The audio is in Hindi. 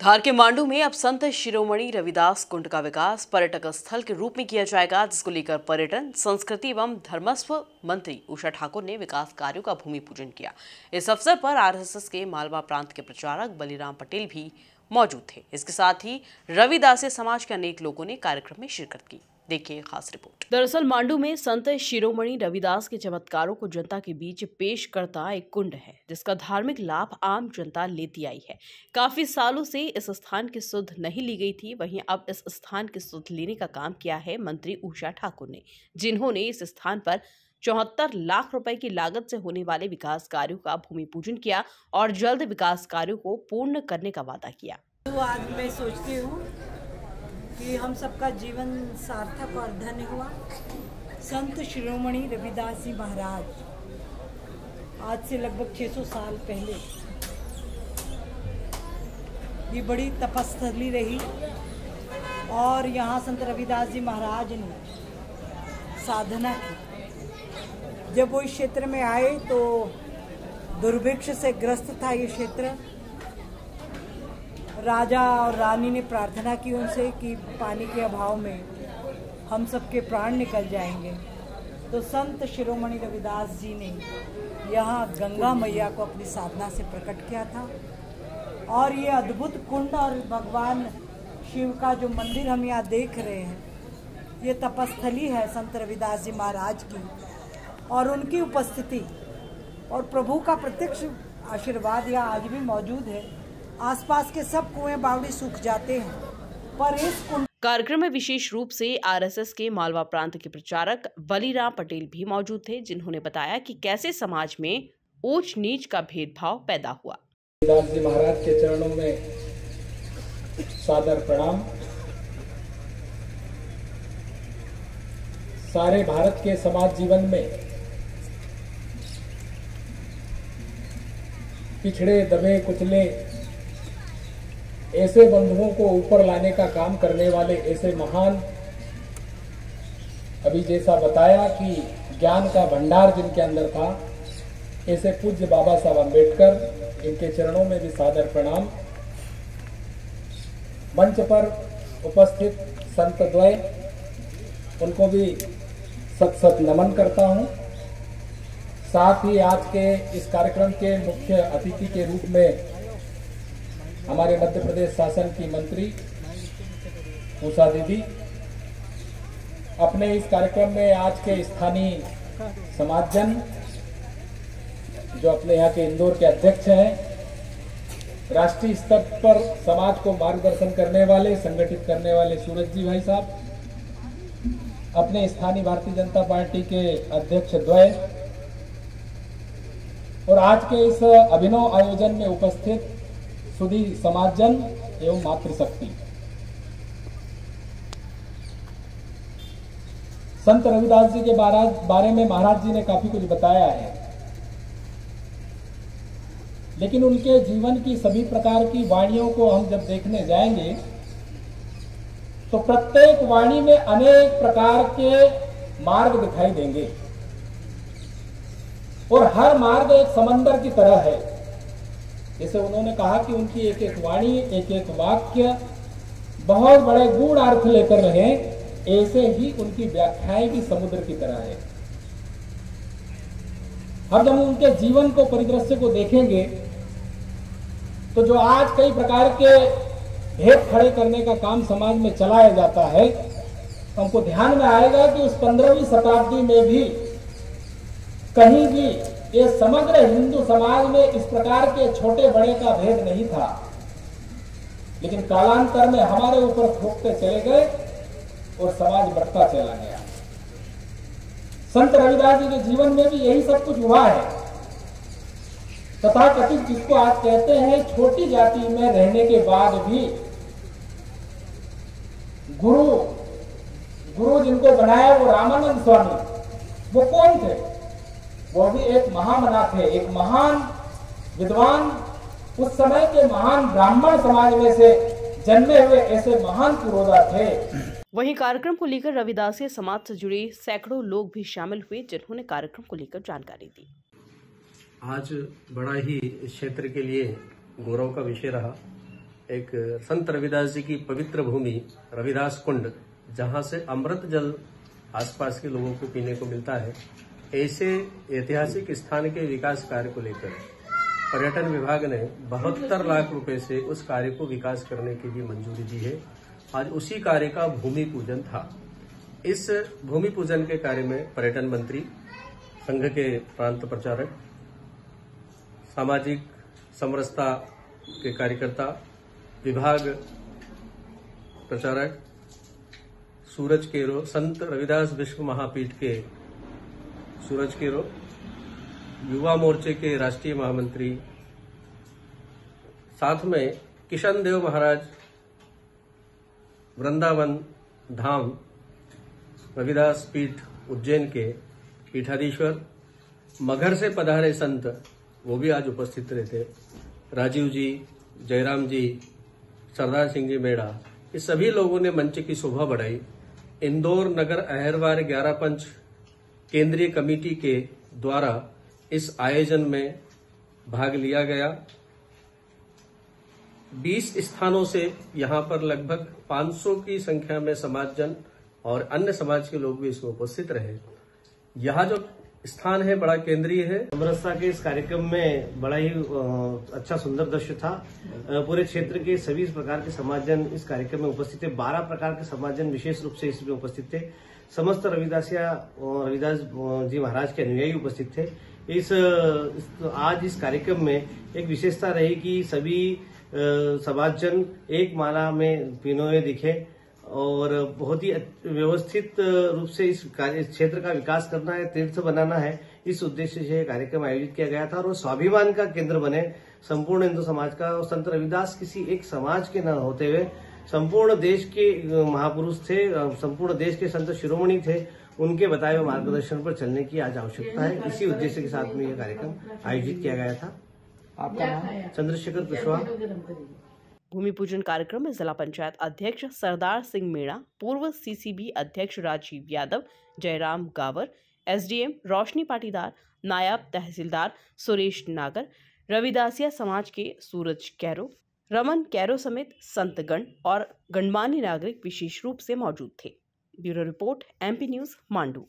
धार के मांडू में अब संत शिरोमणि रविदास कुंड का विकास पर्यटक स्थल के रूप में किया जाएगा, जिसको लेकर पर्यटन, संस्कृति एवं धर्मस्व मंत्री उषा ठाकुर ने विकास कार्यों का भूमि पूजन किया। इस अवसर पर आरएसएस के मालवा प्रांत के प्रचारक बलिराम पटेल भी मौजूद थे। इसके साथ ही रविदास समाज के अनेक लोगों ने कार्यक्रम में शिरकत की। देखिए खास रिपोर्ट। दरअसल मांडू में संत शिरोमणि रविदास के चमत्कारों को जनता के बीच पेश करता एक कुंड है जिसका धार्मिक लाभ आम जनता लेती आई है। काफ़ी सालों से इस स्थान की सुध नहीं ली गई थी वहीं अब इस स्थान की सुध लेने का काम किया है मंत्री उषा ठाकुर ने जिन्होंने इस स्थान पर चौहत्तर लाख रुपए की लागत से होने वाले विकास कार्यों का भूमि पूजन किया और जल्द विकास कार्यों को पूर्ण करने का वादा किया। तो आज मैं सोचती हूँ कि हम सबका जीवन सार्थक और धन्य हुआ। संत शिरोमणि रविदास जी महाराज, आज से लगभग 600 साल पहले। ये बड़ी तपस्थली रही और यहाँ संत रविदास जी महाराज ने साधना की। जब वो इस क्षेत्र में आए तो दुर्भिक्ष से ग्रस्त था ये क्षेत्र। राजा और रानी ने प्रार्थना की उनसे कि पानी के अभाव में हम सबके प्राण निकल जाएँगे। तो संत शिरोमणि रविदास जी ने यहाँ गंगा मैया को अपनी साधना से प्रकट किया था। और ये अद्भुत कुंड और भगवान शिव का जो मंदिर हम यहाँ देख रहे हैं, ये तपस्थली है संत रविदास जी महाराज की। और उनकी उपस्थिति और प्रभु का प्रत्यक्ष आशीर्वाद यहाँ आज भी मौजूद है। आसपास के सब कुएँ बावड़ी सूख जाते हैं। पर इस कुंड कार्यक्रम में विशेष रूप से आरएसएस के मालवा प्रांत के प्रचारक बलीराम पटेल भी मौजूद थे जिन्होंने बताया कि कैसे समाज में ऊंच नीच का भेदभाव पैदा हुआ। जी महाराज के चरणों में सादर प्रणाम। सारे भारत के समाज जीवन में पिछड़े दबे कुचले ऐसे बंधुओं को ऊपर लाने का काम करने वाले ऐसे महान, अभी जैसा बताया कि ज्ञान का भंडार जिनके अंदर था, ऐसे पूज्य बाबा साहब अंबेडकर इनके चरणों में भी सादर प्रणाम। मंच पर उपस्थित संत द्वय, उनको भी सत सत नमन करता हूँ। साथ ही आज के इस कार्यक्रम के मुख्य अतिथि के रूप में हमारे मध्य प्रदेश शासन की मंत्री उषा दीदी, अपने इस कार्यक्रम में आज के स्थानीय समाजजन जो अपने यहाँ के इंदौर के अध्यक्ष हैं, राष्ट्रीय स्तर पर समाज को मार्गदर्शन करने वाले, संगठित करने वाले सूरज जी भाई साहब, अपने स्थानीय भारतीय जनता पार्टी के अध्यक्ष द्वय, और आज के इस अभिनव आयोजन में उपस्थित सुधी, समाजजन एवं मातृशक्ति। संत रविदास जी के बारे में महाराज जी ने काफ़ी कुछ बताया है। लेकिन उनके जीवन की सभी प्रकार की वाणियों को हम जब देखने जाएँगे तो प्रत्येक वाणी में अनेक प्रकार के मार्ग दिखाई देंगे। और हर मार्ग एक समंदर की तरह है। जैसे उन्होंने कहा कि उनकी एक एक वाणी, एक एक वाक्य बहुत बड़े गूढ़ अर्थ लेकर रहे ऐसे ही उनकी व्याख्याएँ भी समुद्र की तरह है। हम जब उनके जीवन को, परिदृश्य को देखेंगे तो जो आज कई प्रकार के भेद खड़े करने का काम समाज में चलाया जाता है, हमको ध्यान में आएगा कि उस पंद्रहवीं शताब्दी में भी कहीं भी ये समग्र हिंदू समाज में इस प्रकार के छोटे बड़े का भेद नहीं था। लेकिन कालांतर में हमारे ऊपर थोपते चले गए और समाज बढ़ता चला गया। संत रविदास जी के जीवन में भी यही सब कुछ हुआ है। तथा कथित जिसको आज कहते हैं, छोटी जाति में रहने के बाद भी गुरु गुरु जिनको बनाया वो रामानंद स्वामी, वो कौन थे? वो भी एक महामना थे एक महान विद्वान। उस समय के महान ब्राह्मण समाज में से जन्मे हुए ऐसे महान पुरोधा थे। वहीं कार्यक्रम को लेकर रविदासी समाज से जुड़े सैकड़ों लोग भी शामिल हुए जिन्होंने कार्यक्रम को लेकर जानकारी दी। आज बड़ा ही क्षेत्र के लिए गौरव का विषय रहा। एक संत रविदास जी की पवित्र भूमि रविदास कुंड जहाँ से अमृत जल आसपास के लोगों को पीने को मिलता है ऐसे ऐतिहासिक स्थान के विकास कार्य को लेकर पर्यटन विभाग ने बहत्तर लाख रुपए से उस कार्य को विकास करने की भी मंजूरी दी है। आज उसी कार्य का भूमि पूजन था। इस भूमि पूजन के कार्य में पर्यटन मंत्री, संघ के प्रांत प्रचारक, सामाजिक समरसता के कार्यकर्ता, विभाग प्रचारक, सूरज केरो, संत रविदास विश्व महापीठ के सूरज केरो युवा मोर्चे के राष्ट्रीय महामंत्री, साथ में किशन देव महाराज, वृंदावन धाम, रविदास पीठ उज्जैन के पीठाधीश्वर, मगर से पधारे संत, वो भी आज उपस्थित रहते। राजीव जी, जयराम जी, सरदार सिंह जी मेड़ा ये सभी लोगों ने मंच की शोभा बढ़ाई। इंदौर नगर अहरवार ग्यारह पंच केंद्रीय कमेटी के द्वारा इस आयोजन में भाग लिया गया। 20 स्थानों से यहाँ पर लगभग 500 की संख्या में समाजजन और अन्य समाज के लोग भी इसमें उपस्थित रहे। यहाँ जो स्थान है, बड़ा केंद्रीय है। समरसता के इस कार्यक्रम में बड़ा ही अच्छा सुंदर दृश्य था। पूरे क्षेत्र के सभी प्रकार के समाजजन इस कार्यक्रम में उपस्थित थे। बारह प्रकार के समाजजन विशेष रूप से इसमें उपस्थित थे। समस्त रविदासिया रविदास जी महाराज के अनुयायी उपस्थित थे। इस आज इस कार्यक्रम में एक विशेषता रही कि सभी समाजजन एक माला में पिनोए दिखे और बहुत ही व्यवस्थित रूप से इस कार्य क्षेत्र का विकास करना है, तीर्थ बनाना है। इस उद्देश्य से कार्यक्रम आयोजित किया गया था और वो स्वाभिमान का केंद्र बने। संपूर्ण हिंदू समाज का और संत रविदास किसी एक समाज के न होते हुए संपूर्ण देश के महापुरुष थे संपूर्ण देश के संत शिरोमणि थे उनके बताए हुए मार्गदर्शन पर चलने की आज आवश्यकता है। इसी उद्देश्य के साथ में यह कार्यक्रम आयोजित किया गया था। आपका नाम? चंद्रशेखर कुशवाहा भूमि पूजन कार्यक्रम में जिला पंचायत अध्यक्ष सरदार सिंह मीणा पूर्व सीसीबी अध्यक्ष राजीव यादव जयराम गावर एसडीएम रोशनी पाटीदार नायब तहसीलदार सुरेश नागर रविदासिया समाज के सूरज कैरो रमन कैरो समेत संतगण और गणमान्य नागरिक विशेष रूप से मौजूद थे। Bureau report MP news Mandu.